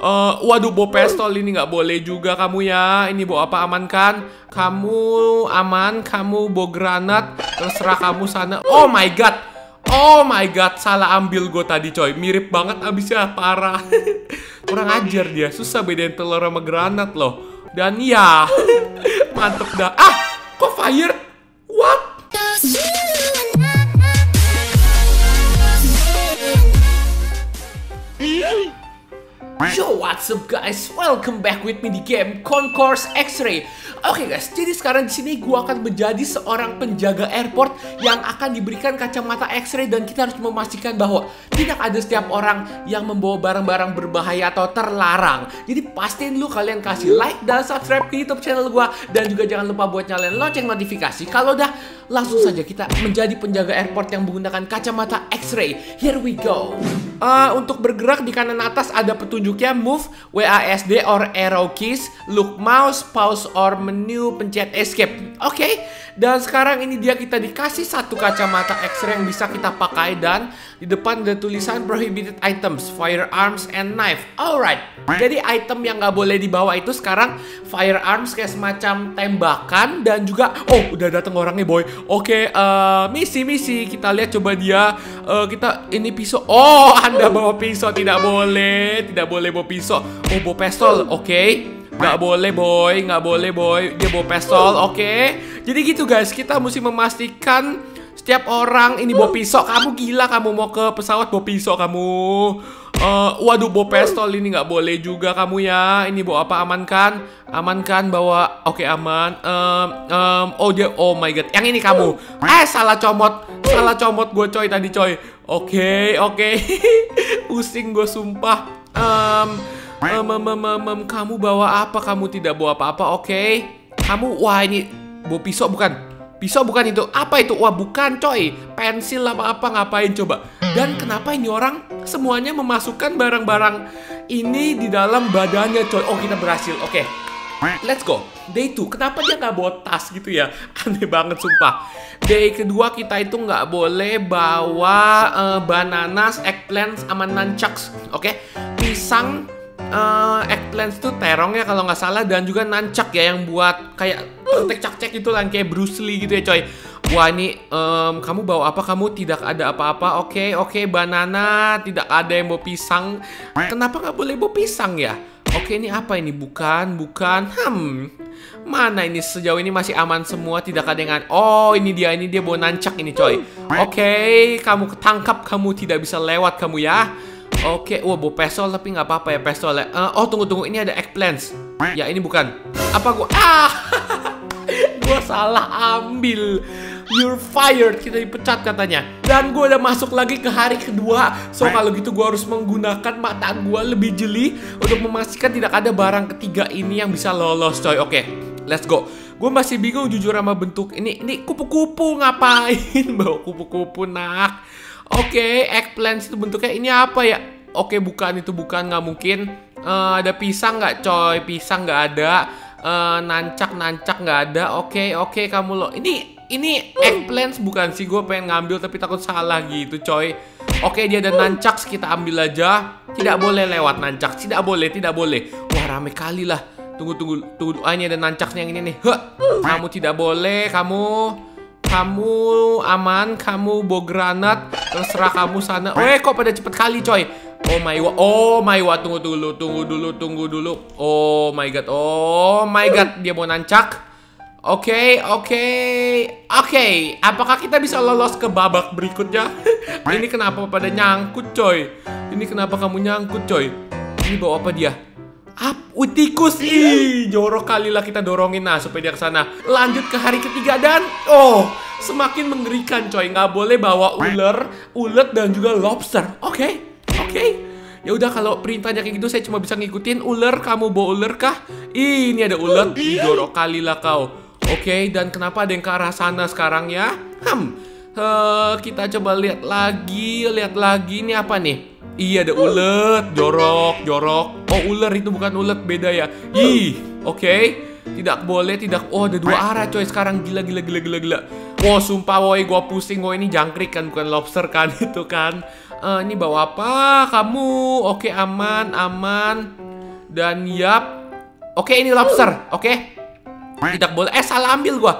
Eh, waduh, bawa pistol ini nggak boleh juga kamu ya. Ini bawa apa aman kan? Kamu aman, kamu bawa granat. Terserah kamu sana. Oh my god. Oh my god, salah ambil gue tadi coy. Mirip banget abisnya parah. Kurang ajar dia. Susah bedain telur sama granat loh. Dan ya, mantep dah. Ah, kok fire? What's up guys? Welcome back with me di game Concourse X-Ray. Oke guys, jadi sekarang di sini gua akan menjadi seorang penjaga airport yang akan diberikan kacamata X-ray dan kita harus memastikan bahwa tidak ada setiap orang yang membawa barang-barang berbahaya atau terlarang. Jadi pastiin lu kalian kasih like dan subscribe ke YouTube channel gua dan juga jangan lupa buat nyalain lonceng notifikasi. Kalau udah langsung saja kita menjadi penjaga airport yang menggunakan kacamata X-ray. Here we go. Uh, untuk bergerak di kanan atas ada petunjuknya move, WASD or arrow keys, look mouse, pause or menu, pencet escape. Oke, okay? dan sekarang ini dia kita dikasih satu kacamata X-ray yang bisa kita pakai dan di depan ada tulisan prohibited items, firearms and knife. Alright, jadi item yang nggak boleh dibawa itu sekarang firearms kayak semacam tembakan dan juga oh udah datang orangnya boy. Oke, okay, uh, misi misi kita lihat coba dia uh, kita ini pisau. Oh anda bawa pisau tidak boleh, tidak boleh bawa pisau. Oh bawa pistol, oke. Okay. Nggak boleh boy, nggak boleh boy. Dia bawa pistol, oke. Okay. Jadi gitu guys, kita mesti memastikan setiap orang ini bawa pisau. Kamu gila, kamu mau ke pesawat bawa pisau kamu. Uh, waduh, bawa pistol ini nggak boleh juga kamu ya. Ini bawa apa aman kan? Aman kan bawa? Oke okay, aman. Um, um, oh dia, oh my god. Yang ini kamu. Eh salah comot, salah comot gue coy tadi coy. Oke, okay, oke. Okay. Pusing gue sumpah. Um, um, um, um, um, um, kamu bawa apa? Kamu tidak bawa apa-apa, oke? Okay? Kamu, wah ini bawa pisau bukan? Pisau bukan itu. Apa itu? Wah, bukan, coy. Pensil apa-apa ngapain coba? Dan kenapa ini orang semuanya memasukkan barang-barang ini di dalam badannya, coy? Oh, kita berhasil. Oke. Okay. Let's go. Day 2. Kenapa dia nggak bawa tas gitu ya? Aneh banget, sumpah. Day kedua kita itu nggak boleh bawa uh, bananas, eggplants, sama nunchucks. Oke. Okay? Pisang, uh, eggplants itu terong ya kalau nggak salah dan juga nancak ya yang buat kayak tek cak cek itu lah kayak Bruce Lee gitu ya coy. Wah ini um, kamu bawa apa? Kamu tidak ada apa-apa? Oke okay, oke okay, banana tidak ada yang bawa pisang. Kenapa nggak boleh bawa pisang ya? Oke okay, ini apa ini? Bukan bukan. Hmm mana ini sejauh ini masih aman semua tidak ada yang oh ini dia ini dia bawa nancak ini coy. Oke okay, kamu ketangkap kamu tidak bisa lewat kamu ya. Oke, okay. wah bawa pistol tapi nggak apa-apa ya pistol ya. Uh, oh tunggu tunggu ini ada eggplants. Ya ini bukan. Apa gua? Ah, gua salah ambil. You're fired. Kita dipecat katanya. Dan gue udah masuk lagi ke hari kedua. So kalau gitu gue harus menggunakan mata gue lebih jeli untuk memastikan tidak ada barang ketiga ini yang bisa lolos, coy. Oke, okay, let's go. Gue masih bingung jujur sama bentuk ini. Ini kupu-kupu ngapain bawa kupu-kupu nak? Oke, okay, eggplant itu bentuknya ini apa ya? Oke, okay, bukan itu bukan nggak mungkin. Uh, ada pisang nggak, coy? Pisang nggak ada. Uh, nancak nancak nggak ada. Oke, okay, oke okay, kamu lo. Ini ini eggplant bukan sih? Gue pengen ngambil tapi takut salah gitu, coy. Oke, dia ada nancak, kita ambil aja. Tidak boleh lewat nancak, tidak boleh, tidak boleh. Wah, rame kali lah. Tunggu, tunggu, tunggu. Ah, ini ada nancaknya yang ini nih. Huh. Kamu tidak boleh, kamu kamu aman, kamu bawa granat, terserah kamu sana. Eh, kok pada cepet kali, coy. Oh my god, oh my god, tunggu dulu, tunggu dulu, tunggu dulu. Oh my god, oh my god, dia mau nancak. Oke, okay, oke, okay, oke. Okay. Apakah kita bisa lolos ke babak berikutnya? Ini kenapa pada nyangkut, coy? Ini kenapa kamu nyangkut, coy? Ini bawa apa dia? Up, tikus ih, jorok kali lah kita dorongin nah supaya dia ke sana. Lanjut ke hari ketiga dan oh, semakin mengerikan coy. Nggak boleh bawa ular, ulet dan juga lobster. Oke, okay? oke. Okay? Ya udah kalau perintahnya kayak gitu saya cuma bisa ngikutin ular. Kamu bawa ular kah? Ih, ini ada ulet. Ih, jorok kali lah kau. Oke, okay, dan kenapa ada yang ke arah sana sekarang ya? Hmm, uh, kita coba lihat lagi, lihat lagi. Ini apa nih? Iya ada ulet, jorok, jorok. Oh ular itu bukan ulet, beda ya. Ih, oke. Okay. Tidak boleh, tidak. Oh ada dua arah coy sekarang. Gila, gila, gila, gila, gila. Wow, sumpah woi, gua pusing. Woi, ini jangkrik kan, bukan lobster kan itu kan. Uh, ini bawa apa? Kamu? Oke, okay, aman, aman. Dan yap. Oke, ini lobster. Oke. Tidak boleh. Eh, salah ambil gua.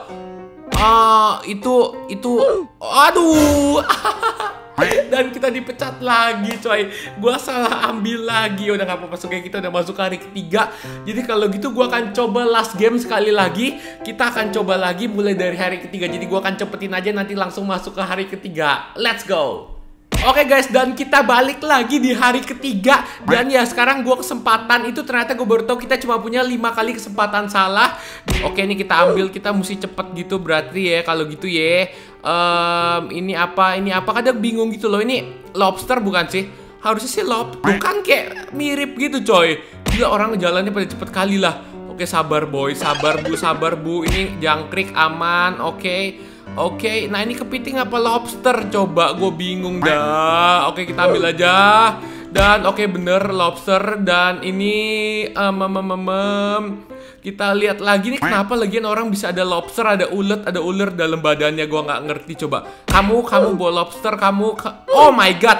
Ah, itu itu aduh. Dan kita dipecat lagi coy. Gua salah ambil lagi. Udah gak apa-apa so, kita udah masuk hari ketiga. Jadi kalau gitu gua akan coba last game sekali lagi. Kita akan coba lagi mulai dari hari ketiga. Jadi gua akan cepetin aja nanti langsung masuk ke hari ketiga. Let's go Oke okay guys, dan kita balik lagi di hari ketiga. Dan ya sekarang gue kesempatan itu ternyata gue baru tahu kita cuma punya lima kali kesempatan salah. Oke ini kita ambil, kita mesti cepet gitu berarti ya Kalau gitu ya. Um, Ini apa, ini apa, kadang bingung gitu loh Ini lobster bukan sih? Harusnya sih lob, bukan kayak mirip gitu coy. Gila orang jalannya pada cepet kali lah. Oke sabar boy, sabar bu, sabar bu. Ini jangkrik aman, oke Oke, nah ini kepiting apa lobster? Coba gue bingung dah. Oke, kita ambil aja. Dan oke bener lobster dan ini um, um, um, um. kita lihat lagi nih kenapa lagian orang bisa ada lobster, ada ulet, ada ular dalam badannya gue nggak ngerti coba. Kamu kamu bawa lobster, kamu Oh my god.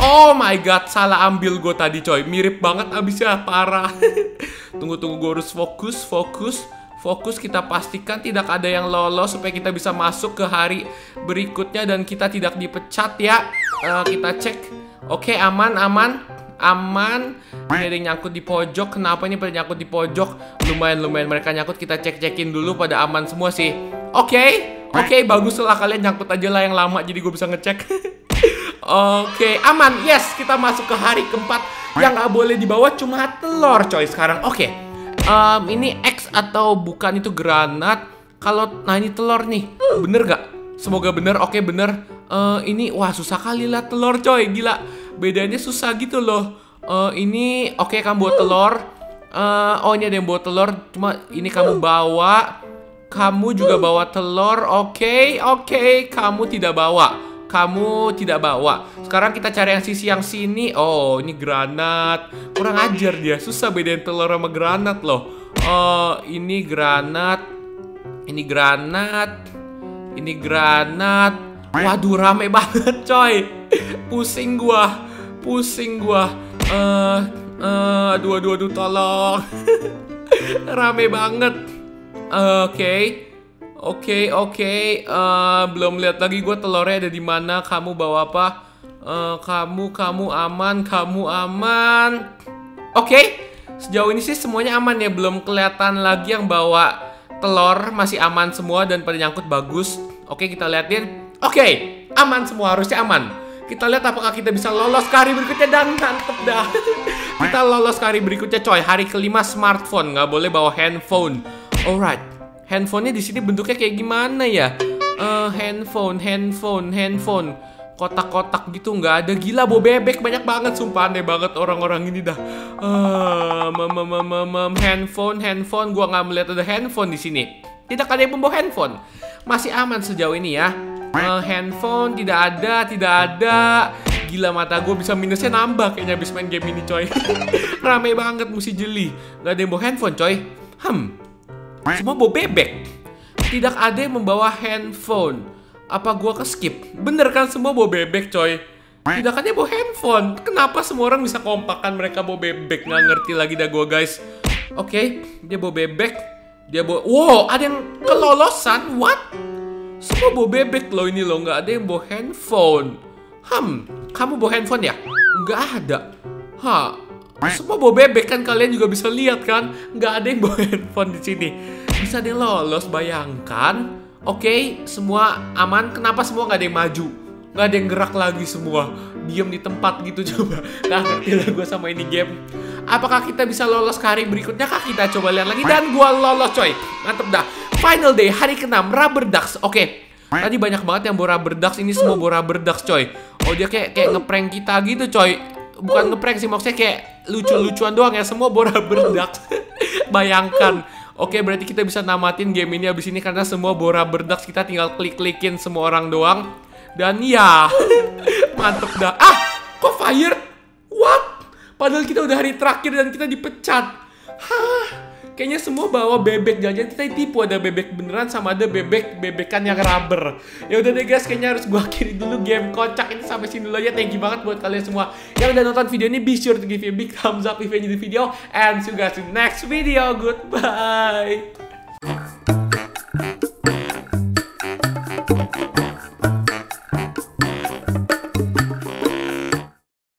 Oh my god, salah ambil gue tadi coy. Mirip banget abisnya parah. tunggu tunggu gue harus fokus, fokus. Fokus kita pastikan tidak ada yang lolos supaya kita bisa masuk ke hari berikutnya dan kita tidak dipecat ya. Uh, kita cek. Oke, okay, aman, aman. Aman. Ini ada yang nyangkut di pojok. Kenapa ini pada nyangkut di pojok? Lumayan, lumayan mereka nyangkut. Kita cek-cekin dulu pada aman semua sih. Oke. Okay. Oke, okay, bagus lah kalian nyangkut aja lah yang lama jadi gue bisa ngecek. Oke, okay, aman. Yes, kita masuk ke hari keempat. Yang nggak boleh dibawa cuma telur coy sekarang. Oke. Okay. Um, ini X atau bukan itu granat? Kalau nah ini telur nih, bener gak? Semoga bener. Oke bener. Uh, ini wah susah kali lah telur coy, gila. Bedanya susah gitu loh. Uh, ini oke okay, kamu buat telur. Uh, oh ini ada yang buat telur. Cuma ini kamu bawa. Kamu juga bawa telur. Oke, okay, oke. Okay. Kamu tidak bawa kamu tidak bawa. Sekarang kita cari yang sisi yang sini. Oh, ini granat. Kurang ajar dia. Susah bedain telur sama granat loh. Oh, ini granat. Ini granat. Ini granat. Waduh, rame banget, coy. Pusing gua. Pusing gua. Eh, uh, uh, aduh, aduh, aduh, tolong. rame banget. Oke. Okay. Oke, okay, oke. Okay. Uh, eh, belum lihat lagi gue telurnya ada di mana. Kamu bawa apa? Uh, kamu, kamu aman, kamu aman. Oke. Okay. Sejauh ini sih semuanya aman ya. Belum kelihatan lagi yang bawa telur masih aman semua dan pada bagus. Oke, kita liatin. Oke, aman semua harusnya aman. Kita lihat apakah kita bisa lolos ke hari berikutnya dan mantep dah. kita lolos ke hari berikutnya coy. Hari kelima smartphone, nggak boleh bawa handphone. Alright handphonenya di sini bentuknya kayak gimana ya? Uh, handphone, handphone, handphone. Kotak-kotak gitu nggak ada. Gila bo bebek. Banyak banget sumpah. Aneh banget orang-orang ini dah. Uh, mem mem mem handphone handphone. Gua nggak melihat ada handphone di sini. Tidak ada yang membawa handphone. Masih aman sejauh ini ya. Uh, handphone tidak ada tidak ada. Gila mata gue bisa minusnya nambah kayaknya habis main game ini coy. Rame banget mesti jeli. Nggak ada yang bawa handphone coy. Hmm semua bawa bebek. Tidak ada yang membawa handphone. Apa gua ke skip? Bener kan semua bawa bebek coy. Tidak ada yang bawa handphone. Kenapa semua orang bisa kompakan mereka bawa bebek? Nggak ngerti lagi dah gua guys. Oke, okay, dia bawa bebek. Dia bawa... Wow, ada yang kelolosan? What? Semua bawa bebek loh ini loh. Nggak ada yang bawa handphone. Hmm, kamu bawa handphone ya? Nggak ada. Hah, semua bawa bebek kan kalian juga bisa lihat kan? Nggak ada yang bawa handphone di sini. Bisa deh lolos bayangkan. Oke okay, semua aman. Kenapa semua nggak ada yang maju? Nggak ada yang gerak lagi semua. Diem di tempat gitu coba. Nggak ngerti lah gue sama ini game. Apakah kita bisa lolos ke hari berikutnya kah? Kita coba lihat lagi dan gue lolos coy. Mantep dah. Final day hari ke-6 rubber ducks. Oke. Okay. Tadi banyak banget yang rubber ducks. Ini semua rubber ducks coy. Oh dia kayak kayak ngeprank kita gitu coy bukan ngeprank sih maksudnya kayak lucu-lucuan doang ya semua bora berdak. Bayangkan. Oke berarti kita bisa namatin game ini abis ini karena semua Bora Berdak kita tinggal klik-klikin semua orang doang. Dan ya Mantep dah. Ah kok fire? What? Padahal kita udah hari terakhir dan kita dipecat. Hah kayaknya semua bawa bebek jajan kita tipu ada bebek beneran sama ada bebek bebekan yang rubber. Ya udah deh guys, kayaknya harus gua akhiri dulu game kocak ini sampai sini dulu aja. Thank you banget buat kalian semua yang udah nonton video ini. Be sure to give a big thumbs up if you enjoyed the video and see you guys in the next video. Goodbye.